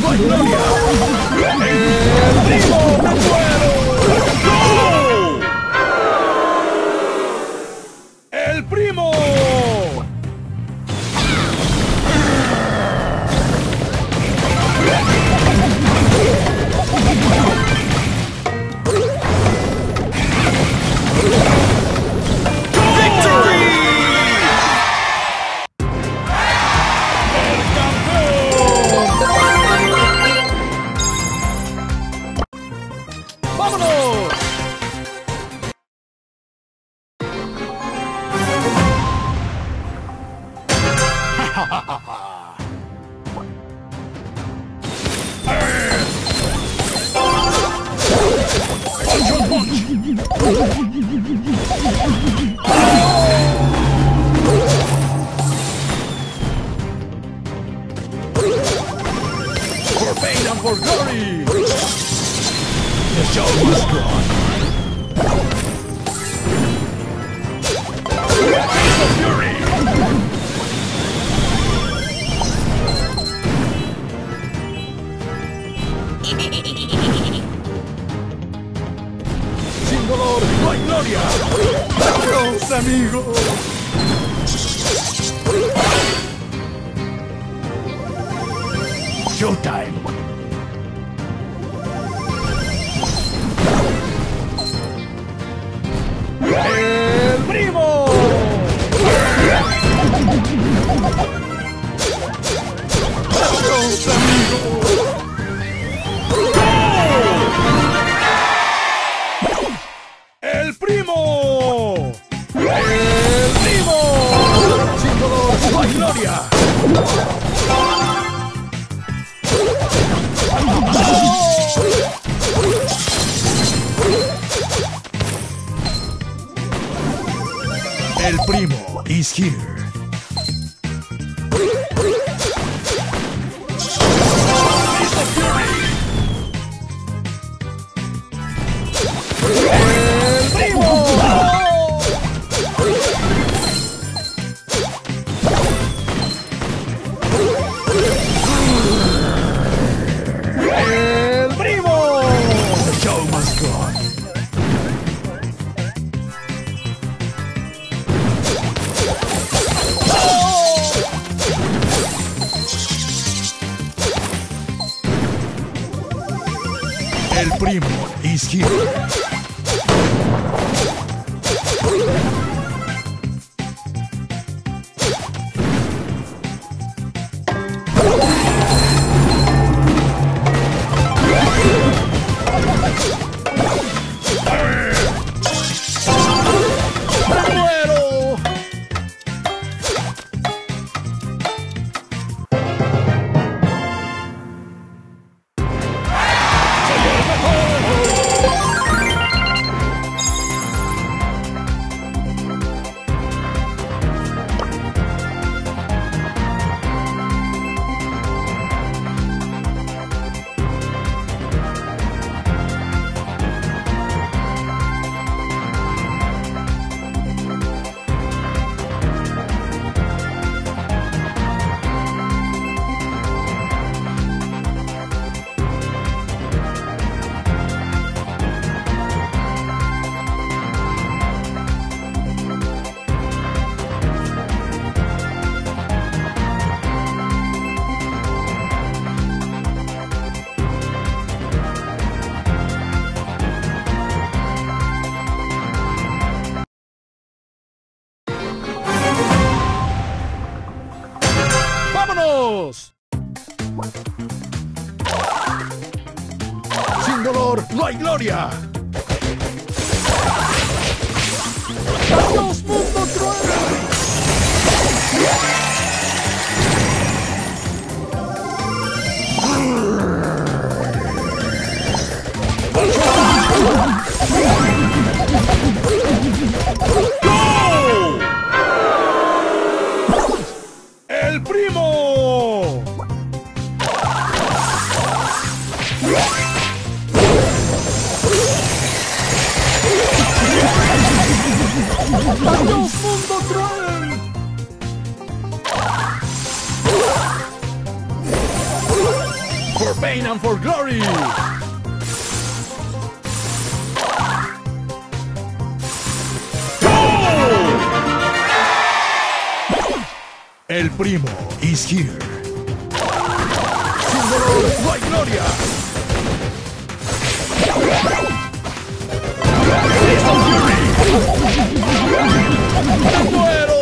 Magnolia! É primo de fuego! Corpain and Gorgori! The show must go on. ¡Vamos, amigos! Showtime! El primo is here. Yeah. El primo is here. Sin dolor no hay gloria. ¡Muero!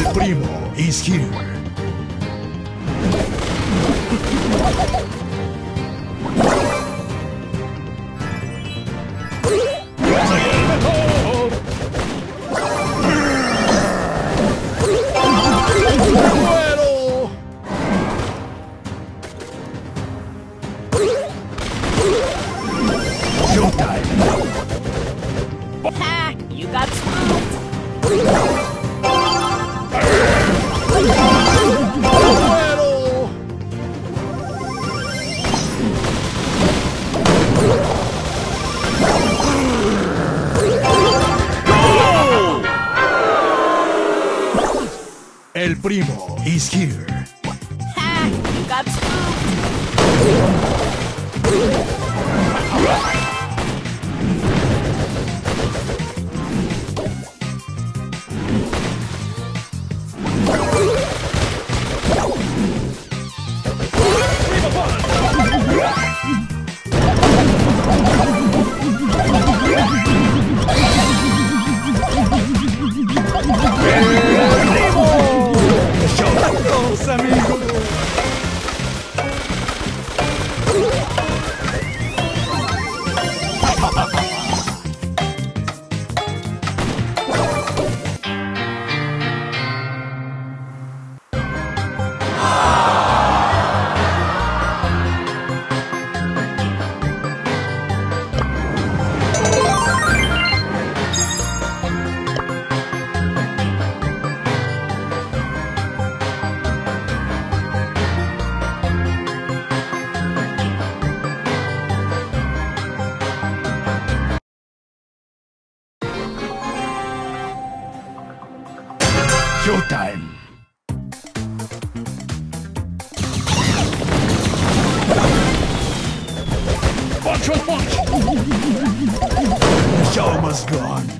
El primo is here. he's here. amigo Sharma's gone.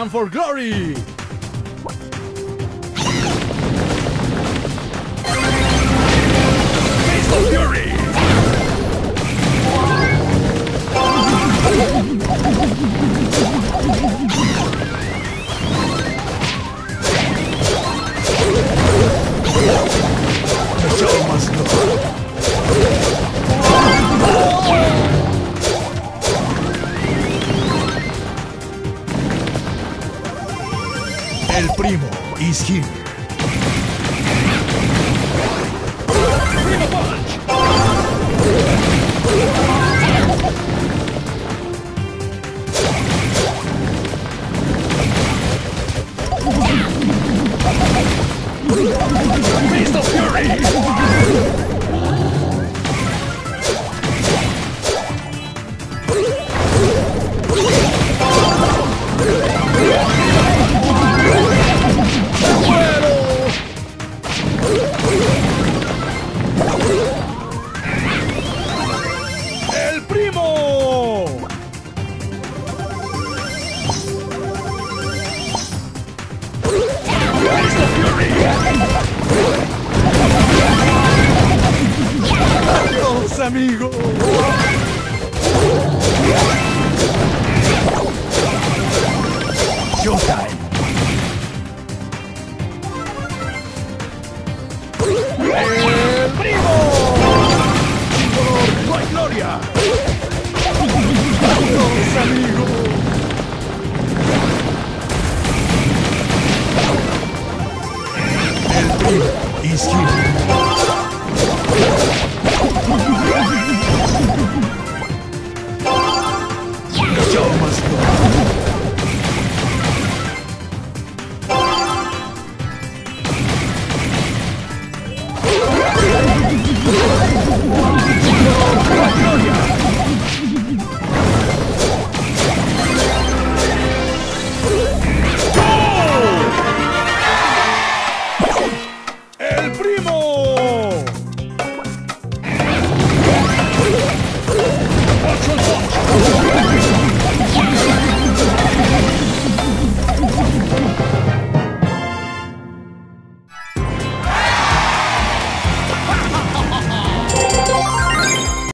and for glory! The show must go El primo is here. Beast of Fury!